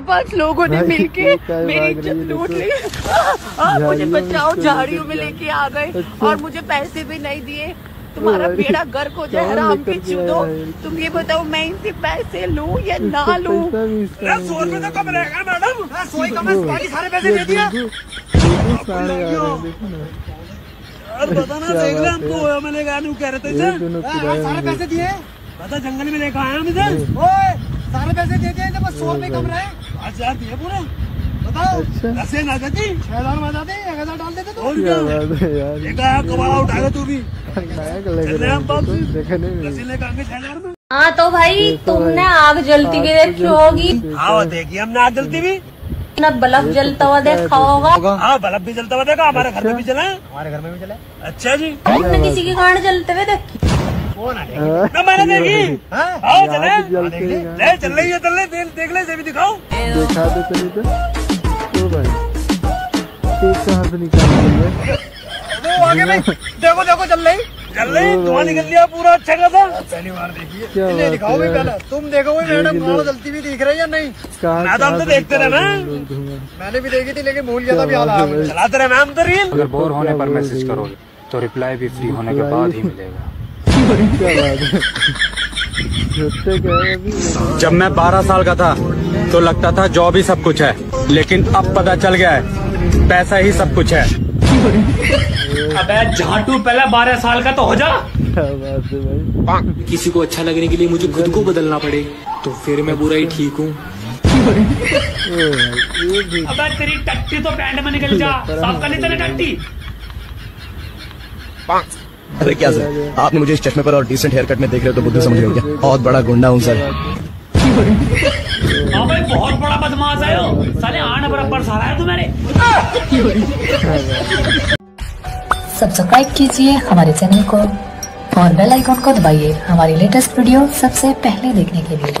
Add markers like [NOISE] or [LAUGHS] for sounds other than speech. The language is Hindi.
चार पाँच लोगों ने मिलके मेरी इज़्ज़त लूट। ली। [LAUGHS] मुझे बचाओ झाड़ियों में लेके आ गए अच्छा। और मुझे पैसे भी नहीं दिए। तुम्हारा बेड़ा गर्क हो जाए हराम लेकर के चूदो। तुम ये बताओ मैं इनसे पैसे लूँ या ना लूँ? सौ रुपए तो कम रहेगा मैडम। सौ ही कम है सारे पैसे दे दिए। देखो, रहे हैं, देखो ना। बता ना देख ले हम तो होया में लेके आने को कह रहे थे सारे पैसे दिए। बता जंगल में लेके आए हम ओए सारे पैसे दे दिए बस सौ रुपए कम रहे। पाँच हज़ार दिए पूरे। बताओ। अच्छा। दस ना देती? छह हज़ार में जाते? एक हज़ार डाल देते तो। है यार। कबाड़ा उठाएगा तू भी। है हाँ भाई तो तुमने आग जलती भी देखी तो होगी। जलती हाँ देखिए हमने आग जलती भी ना बल्ब जलता हुआ देखा होगा। हाँ बल्ब भी जलता हुआ देखा हमारे घर में भी जला है। हमारे घर में भी जला अच्छा जी। तुमने किसी के कारण जलते हुए देखी? हाँ, चले ही हैं। ले चल रही है चल रही देख देख ले भी दिखाओ। देखा तो चली तो। तो भाई एक कहाँ से निकाल रही वो आगे में देखो देखो चल रही चल रही धुआँ निकल लिया पूरा अच्छा खासा। पहली बार देखी क्या है बात दिखाओ भी पहले। तुम देखो भी मैडम हुई दिख रही है या नहीं? मैं तो हम तो देखते रहे ना। मैंने भी देखी थी लेकिन भूल गया था भी हाल भाई। चलाते रहे मैम तो रील। अगर बोर होने पर मैसेज करोगे तो रिप्लाई भी फ्री होने के बाद ही मिलेगा। जब मैं 12 साल का था तो लगता था जॉब ही सब कुछ है लेकिन अब पता चल गया है पैसा ही सब कुछ है। अबे झाटू पहले बारह साल का तो हो जा। क्या बात है भाई किसी को अच्छा लगने के लिए मुझे खुद को बदलना पड़े तो फिर मैं बुरा ही ठीक हूँ। अबे तेरी टट्टी तो पैंट में निकल जा। साफ़ कर ली तेरी टट्टी। अरे क्या सर? आपने मुझे इस चश्मे पर और डिसेंट हेयर कट में देख रहे हो तो बुद्धू समझ गए क्या? बहुत बड़ा गुंडा हूँ सर। हाँ भाई बहुत बड़ा बदमाश है। हो साले आने बराबर सारा है तुम्हारे। सब्सक्राइब कीजिए हमारे चैनल को और बेल आइकॉन को दबाइए हमारी लेटेस्ट वीडियो सबसे पहले देखने के लिए।